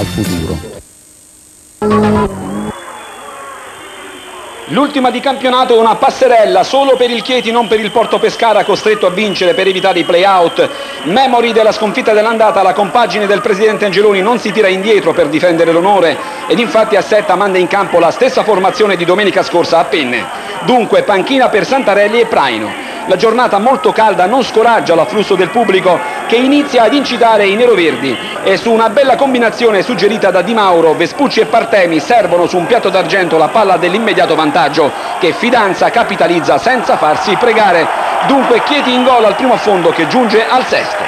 al futuro. L'ultima di campionato è una passerella solo per il Chieti, non per il Porto Pescara costretto a vincere per evitare i play-out. Memori della sconfitta dell'andata, la compagine del presidente Angeloni non si tira indietro per difendere l'onore ed infatti Assetta manda in campo la stessa formazione di domenica scorsa a Penne. Dunque panchina per Santarelli e Praino. La giornata molto calda non scoraggia l'afflusso del pubblico che inizia ad incitare i neroverdi e su una bella combinazione suggerita da Di Mauro, Vespucci e Partemi servono su un piatto d'argento la palla dell'immediato vantaggio che Fidanza capitalizza senza farsi pregare. Dunque Chieti in gol al primo affondo che giunge al sesto.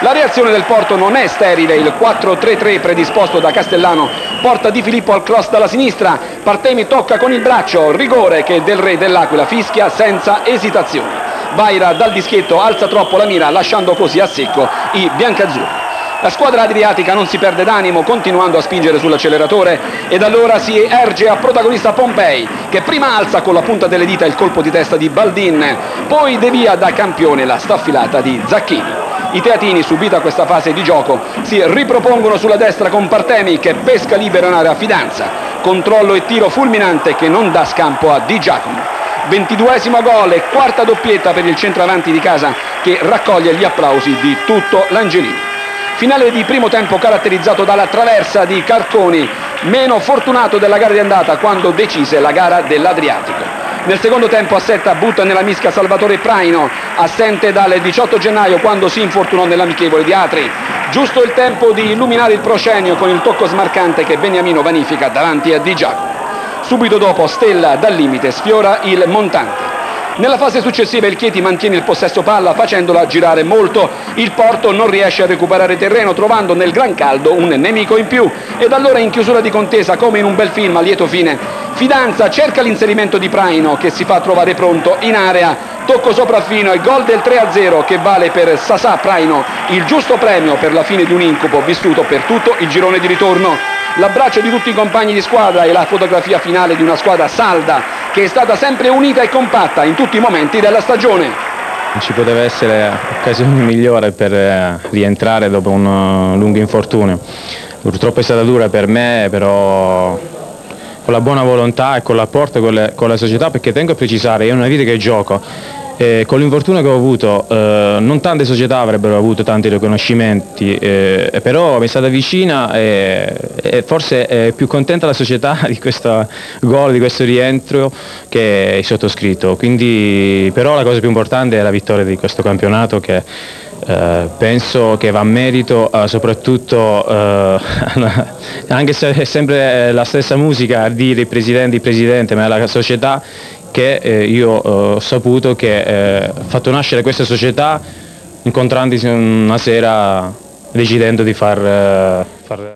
La reazione del Porto non è sterile, il 4-3-3 predisposto da Castellano porta Di Filippo al cross dalla sinistra, Partemi tocca con il braccio, rigore che Del Re dell'Aquila fischia senza esitazione. Vaira dal dischetto alza troppo la mira lasciando così a secco i biancazzurri. La squadra adriatica non si perde d'animo continuando a spingere sull'acceleratore ed allora si erge a protagonista Pompei che prima alza con la punta delle dita il colpo di testa di Baldin, poi devia da campione la staffilata di Zacchini. I teatini, subita questa fase di gioco, si ripropongono sulla destra con Partemi che pesca libero in area fidanza. Controllo e tiro fulminante che non dà scampo a Di Giacomo. 22esimo gol e quarta doppietta per il centravanti di casa che raccoglie gli applausi di tutto l'Angelini. Finale di primo tempo caratterizzato dalla traversa di Carconi, meno fortunato della gara di andata quando decise la gara dell'Adriatico. Nel secondo tempo Assetta butta nella misca Salvatore Praino, assente dal 18 gennaio quando si infortunò nell'amichevole di Atri. Giusto il tempo di illuminare il proscenio con il tocco smarcante che Beniamino vanifica davanti a Di Giacomo. Subito dopo Stella dal limite sfiora il montante. Nella fase successiva il Chieti mantiene il possesso palla facendola girare molto. Il Porto non riesce a recuperare terreno trovando nel gran caldo un nemico in più. Ed allora in chiusura di contesa come in un bel film a lieto fine. Fidanza cerca l'inserimento di Praino che si fa trovare pronto in area. Tocco sopraffino e gol del 3-0 che vale per Sasà Praino il giusto premio per la fine di un incubo vissuto per tutto il girone di ritorno l'abbraccio di tutti i compagni di squadra e la fotografia finale di una squadra salda che è stata sempre unita e compatta in tutti i momenti della stagione. Non ci poteva essere occasione migliore per eh, rientrare dopo un eh, lungo infortunio. Purtroppo è stata dura per me, però con la buona volontà e con l'apporto con, con la società, perché tengo a precisare, è una vita che gioco, eh, con l'infortunio che ho avuto, eh, non tante società avrebbero avuto tanti riconoscimenti, eh, però mi è stata vicina e, forse è più contenta la società di questo gol, di questo rientro che il sottoscritto. Quindi, però la cosa più importante è la vittoria di questo campionato che eh, penso che va a merito uh, soprattutto, uh, anche se è sempre la stessa musica a dire il presidente, il presidente, ma è la società che eh, io eh, ho saputo che eh, ha fatto nascere questa società incontrandosi una sera decidendo di far... far...